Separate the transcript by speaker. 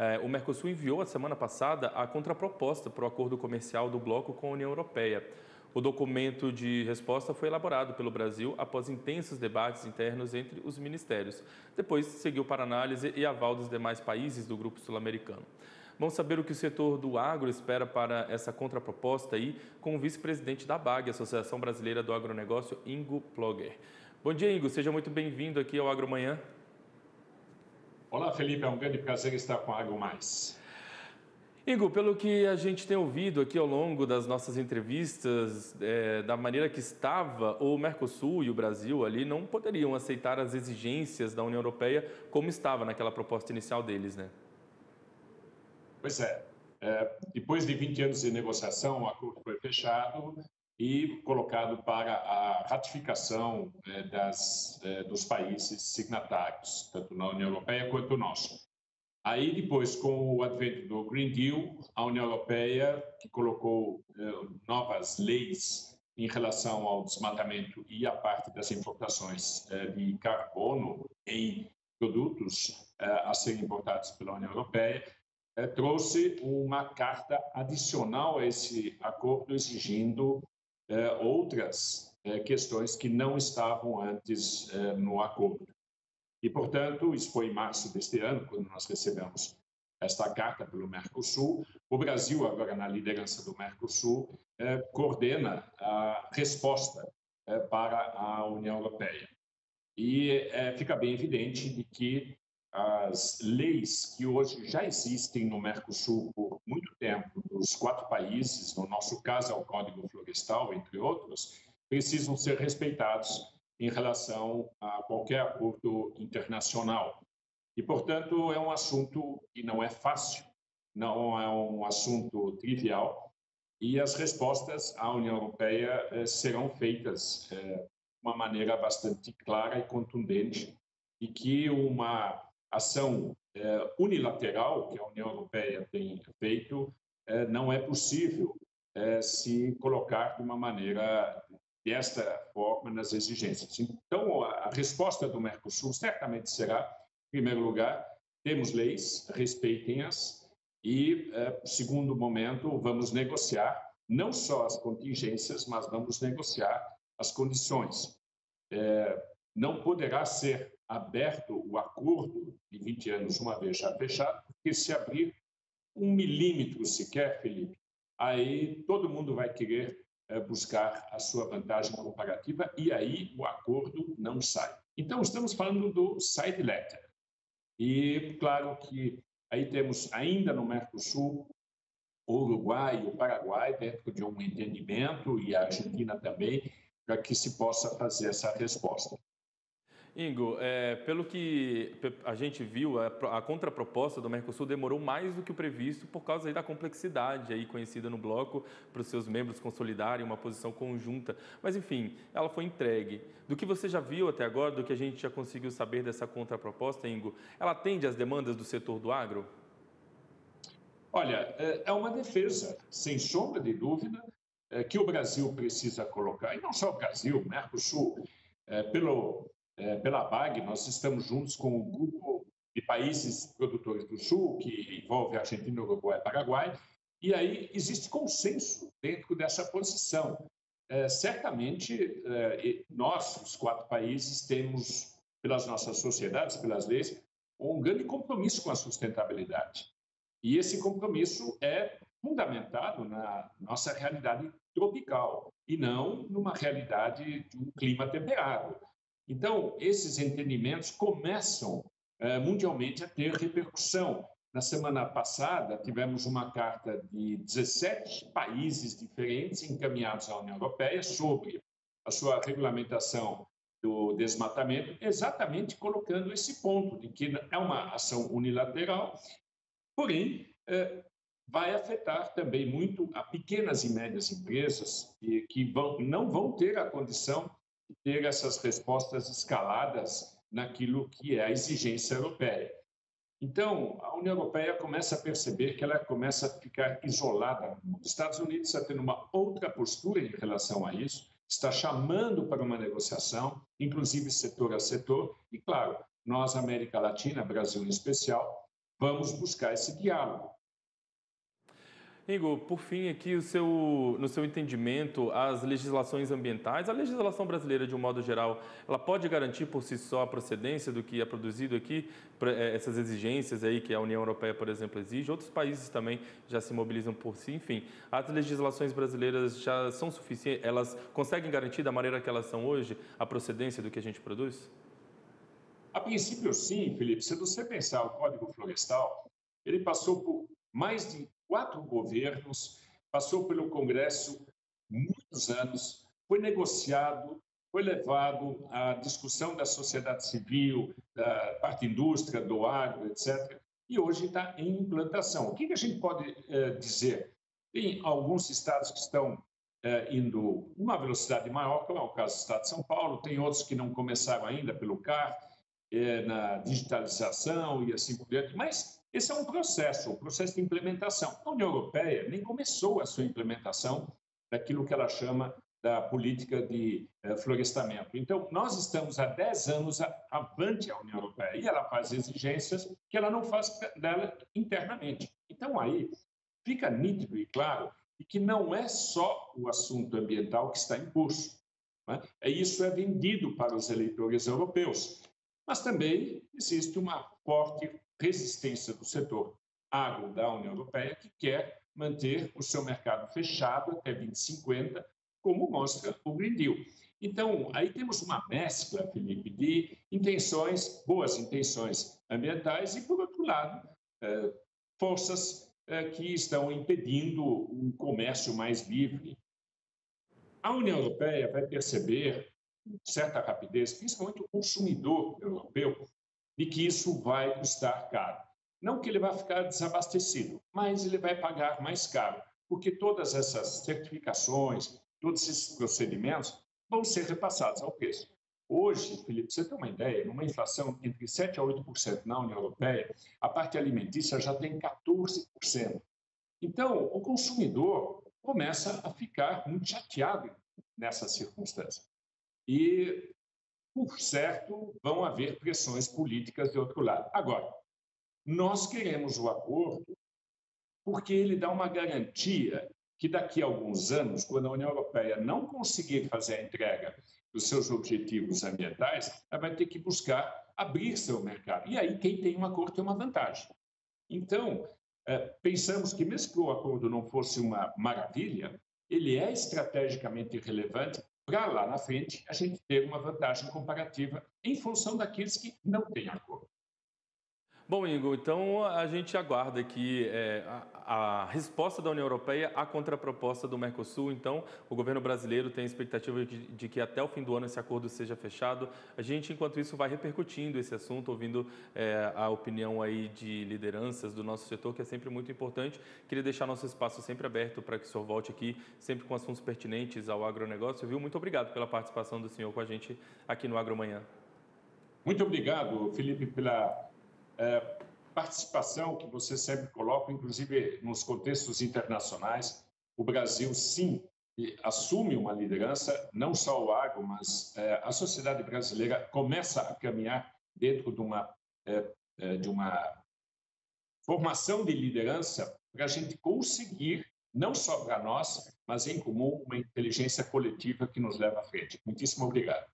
Speaker 1: É, o Mercosul enviou a semana passada a contraproposta para o acordo comercial do bloco com a União Europeia. O documento de resposta foi elaborado pelo Brasil após intensos debates internos entre os ministérios. Depois seguiu para análise e aval dos demais países do grupo sul-americano. Vamos saber o que o setor do agro espera para essa contraproposta aí com o vice-presidente da BAG, Associação Brasileira do Agronegócio, Ingo Plogger. Bom dia, Ingo. Seja muito bem-vindo aqui ao Agromanhã.
Speaker 2: Olá, Felipe. É um grande prazer estar com a Agro Mais.
Speaker 1: Ingo, pelo que a gente tem ouvido aqui ao longo das nossas entrevistas, é, da maneira que estava, o Mercosul e o Brasil ali não poderiam aceitar as exigências da União Europeia como estava naquela proposta inicial deles, né?
Speaker 2: Pois é. é. Depois de 20 anos de negociação, o acordo foi fechado e colocado para a ratificação é, das, é, dos países signatários, tanto na União Europeia quanto nós. Aí, depois, com o advento do Green Deal, a União Europeia, que colocou é, novas leis em relação ao desmatamento e a parte das importações é, de carbono em produtos a serem importados pela União Europeia, trouxe uma carta adicional a esse acordo, exigindo é, outras é, questões que não estavam antes é, no acordo. E, portanto, isso foi em março deste ano, quando nós recebemos esta carta pelo Mercosul. O Brasil, agora na liderança do Mercosul, é, coordena a resposta é, para a União Europeia. E fica bem evidente de que as leis que hoje já existem no Mercosul por muito tempo, nos quatro países, no nosso caso é o Código Florestal, entre outros, precisam ser respeitados em relação a qualquer acordo internacional. E, portanto, é um assunto que não é fácil, não é um assunto trivial, e as respostas à União Europeia eh, serão feitas eh, de uma maneira bastante clara e contundente, e que uma ação é, unilateral que a União Europeia tem feito, é, não é possível é, se colocar de uma maneira desta forma nas exigências. Então, a, resposta do Mercosul certamente será, em primeiro lugar, temos leis, respeitem-as, e, é, segundo momento, vamos negociar não só as contingências, mas vamos negociar as condições. É, não poderá ser aberto o acordo de 20 anos, uma vez já fechado, porque se abrir um milímetro sequer, Felipe, aí todo mundo vai querer é, buscar a sua vantagem comparativa e aí o acordo não sai. Então, estamos falando do side letter. E, claro que aí temos ainda no Mercosul o Uruguai e o Paraguai dentro de um entendimento e a Argentina também, para que se possa fazer essa resposta.
Speaker 1: Ingo, é, pelo que a gente viu, a, a, contraproposta do Mercosul demorou mais do que o previsto por causa da complexidade aí conhecida no bloco para os seus membros consolidarem uma posição conjunta. Mas, enfim, ela foi entregue. Do que você já viu até agora, do que a gente já conseguiu saber dessa contraproposta, Ingo, ela atende às demandas do setor do agro?
Speaker 2: Olha, é, é uma defesa, sem sombra de dúvida, é, que o Brasil precisa colocar, e não só o Brasil, o Mercosul, pelo é, pela BAG, nós estamos juntos com o grupo de países produtores do Sul, que envolve Argentina, Uruguai e Paraguai, e aí existe consenso dentro dessa posição. É, certamente, é, nós, os quatro países, temos, pelas nossas sociedades, pelas leis, um grande compromisso com a sustentabilidade. E esse compromisso é fundamentado na nossa realidade tropical e não numa realidade de um clima temperado. Então, esses entendimentos começam eh, mundialmente a ter repercussão. Na semana passada, tivemos uma carta de 17 países diferentes encaminhados à União Europeia sobre a sua regulamentação do desmatamento, exatamente colocando esse ponto de que é uma ação unilateral, porém, eh, vai afetar também muito a pequenas e médias empresas que, que vão, não vão ter a condição ter essas respostas escaladas naquilo que é a exigência europeia. Então, a União Europeia começa a perceber que ela começa a ficar isolada. Os Estados Unidos está tendo uma outra postura em relação a isso, está chamando para uma negociação, inclusive setor a setor, e, claro, nós, América Latina, Brasil em especial, vamos buscar esse diálogo.
Speaker 1: Igor, por fim, aqui seu, no seu entendimento, as legislações ambientais, a legislação brasileira de um modo geral, ela pode garantir por si só a procedência do que é produzido aqui, eh, essas exigências aí que a União Europeia, por exemplo, exige, outros países também já se mobilizam por si, enfim, as legislações brasileiras já são suficientes, elas conseguem garantir da maneira que elas são hoje a procedência do que a gente produz?
Speaker 2: A princípio, sim, Felipe. Se você pensar o Código Florestal, ele passou por mais de quatro governos, passou pelo Congresso muitos anos, foi negociado, foi levado à discussão da sociedade civil, da parte indústria, do agro, etc. E hoje está em implantação. O que a gente pode eh, dizer? Tem alguns estados que estão eh, indo uma velocidade maior, como é o caso do estado de São Paulo, tem outros que não começaram ainda pelo CAR, eh, na digitalização e assim por diante, mas esse é um processo, um processo de implementação. A União Europeia nem começou a sua implementação daquilo que ela chama da política de eh, florestamento. Então, nós estamos há 10 anos avante a União Europeia e ela faz exigências que ela não faz dela internamente. Então, aí fica nítido e claro que não é só o assunto ambiental que está em curso. Né? Isso é vendido para os eleitores europeus. Mas também existe uma forte resistência do setor agro da União Europeia, que quer manter o seu mercado fechado até 2050, como mostra o Green Deal. Então, aí temos uma mescla, Felipe, de intenções, boas intenções ambientais e, por outro lado, eh, forças eh, que estão impedindo um comércio mais livre. A União Europeia vai perceber, com certa rapidez, principalmente o consumidor europeu, de que isso vai custar caro. Não que ele vai ficar desabastecido, mas ele vai pagar mais caro, porque todas essas certificações, todos esses procedimentos vão ser repassados ao preço. Hoje, Felipe, você tem uma ideia, numa inflação entre 7% a 8% na União Europeia, a parte alimentícia já tem 14%. Então, o consumidor começa a ficar muito chateado nessa circunstância. E por certo, vão haver pressões políticas de outro lado. Agora, nós queremos o acordo porque ele dá uma garantia que daqui a alguns anos, quando a União Europeia não conseguir fazer a entrega dos seus objetivos ambientais, ela vai ter que buscar abrir seu mercado. E aí, quem tem um acordo tem uma vantagem. Então, é, pensamos que, mesmo que o acordo não fosse uma maravilha, ele é estrategicamente relevante para lá na frente a gente ter uma vantagem comparativa em função daqueles que não têm acordo.
Speaker 1: Bom, Igor, então a gente aguarda aqui é, a, resposta da União Europeia à contraproposta do Mercosul. Então, o governo brasileiro tem a expectativa de, de, que até o fim do ano esse acordo seja fechado. A gente, enquanto isso, vai repercutindo esse assunto, ouvindo é, a opinião aí de lideranças do nosso setor, que é sempre muito importante. Queria deixar nosso espaço sempre aberto para que o senhor volte aqui, sempre com assuntos pertinentes ao agronegócio. Viu? Muito obrigado pela participação do senhor com a gente aqui no Agromanhã.
Speaker 2: Muito obrigado, Felipe, pela é, participação que você sempre coloca, inclusive nos contextos internacionais. O Brasil, sim, assume uma liderança, não só o agro, mas é, a sociedade brasileira começa a caminhar dentro de uma, é, é de uma formação de liderança para a gente conseguir, não só para nós, mas em comum, uma inteligência coletiva que nos leva à frente. Muitíssimo obrigado.